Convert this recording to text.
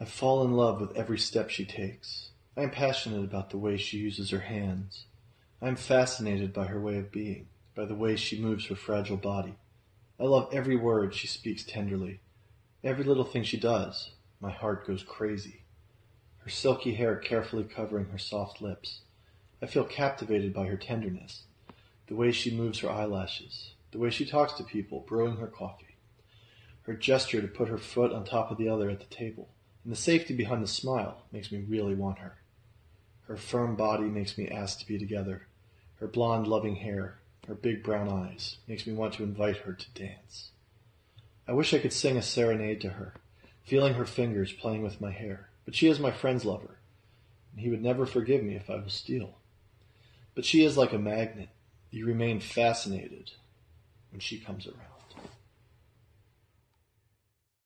I fall in love with every step she takes. I am passionate about the way she uses her hands. I am fascinated by her way of being, by the way she moves her fragile body. I love every word she speaks tenderly, every little thing she does. My heart goes crazy. Her silky hair carefully covering her soft lips. I feel captivated by her tenderness, the way she moves her eyelashes, the way she talks to people, brewing her coffee. Her gesture to put her foot on top of the other at the table, and the safety behind the smile, makes me really want her. Her firm body makes me ask to be together. Her blonde, loving hair, her big brown eyes, makes me want to invite her to dance. I wish I could sing a serenade to her, feeling her fingers playing with my hair, but she is my friend's lover, and he would never forgive me if I was steal. But she is like a magnet. You remain fascinated when she comes around.